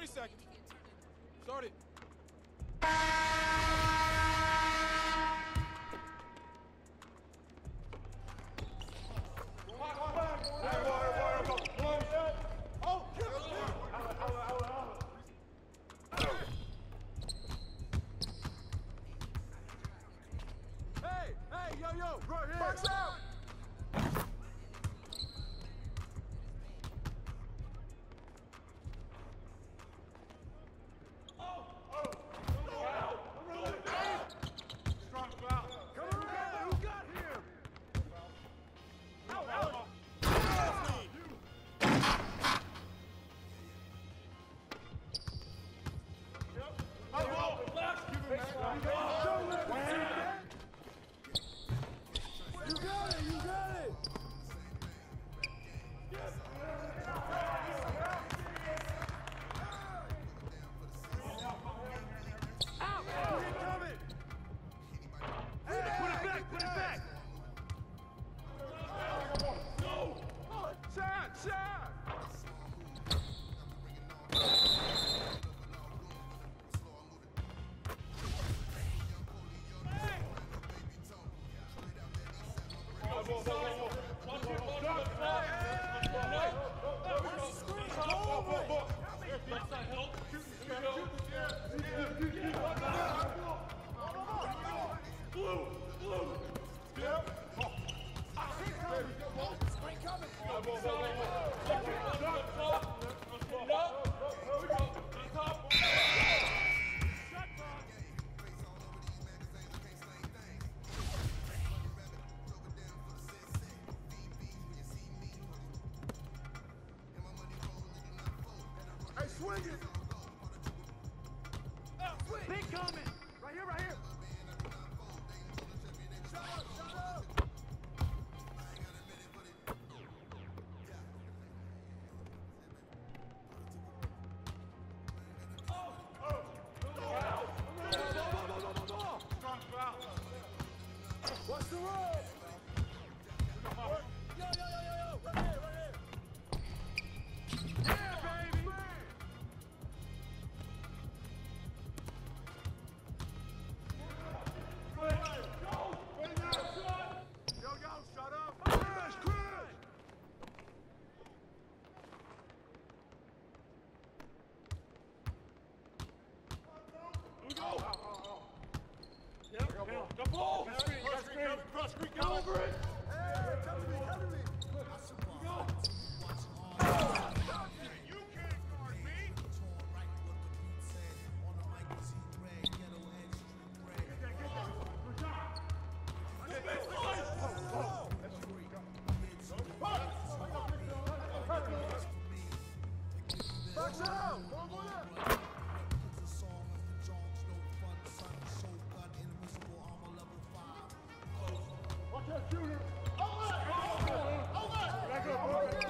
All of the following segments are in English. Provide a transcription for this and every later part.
30 seconds. Start it. Hey, swing! Big coming. Right here, right here. Shut up, shut up! What's the roll? The ball. Cross screen, cross screen, cross screen, go over it. Hey, cover me, me! Can't me. Go, go! Back up, back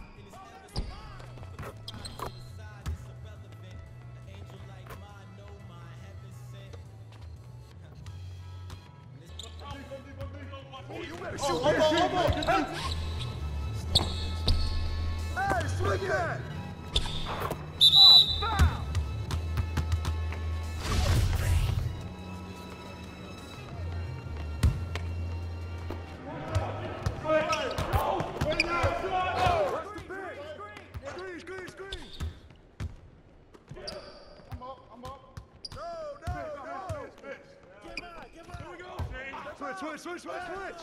switch, switch, switch!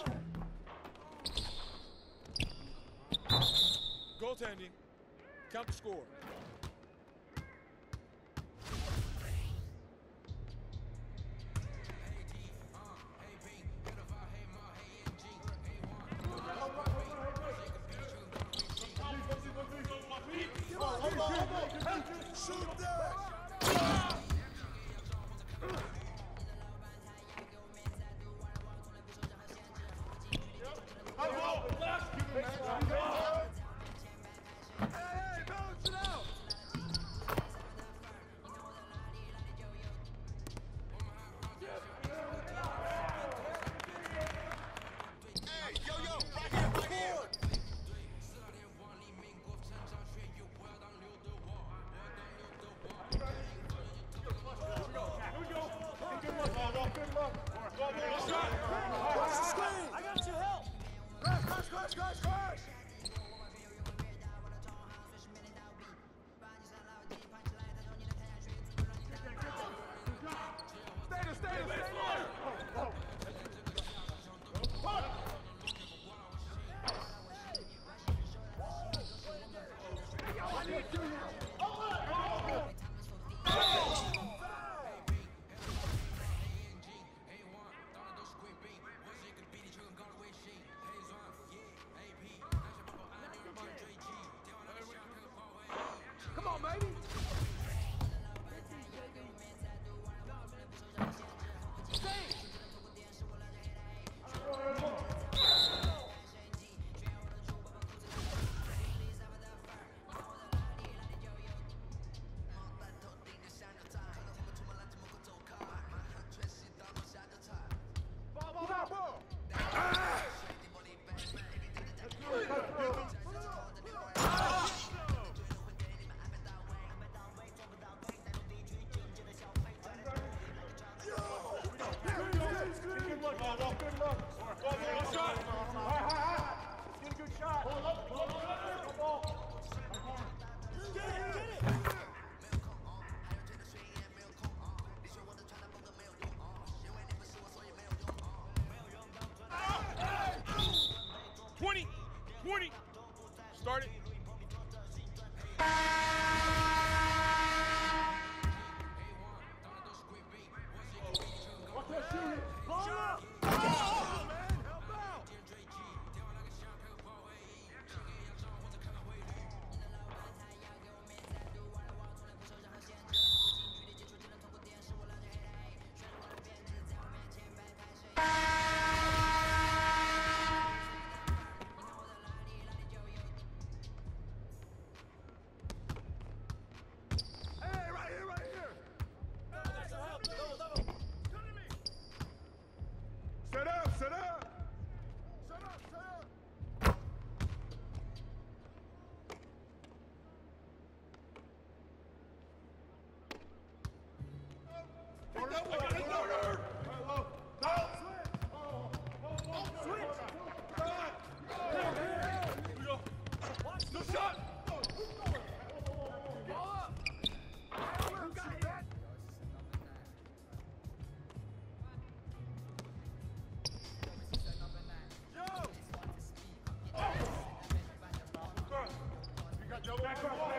Goaltending. Count the score. Shoot! Let's go first! Thank you.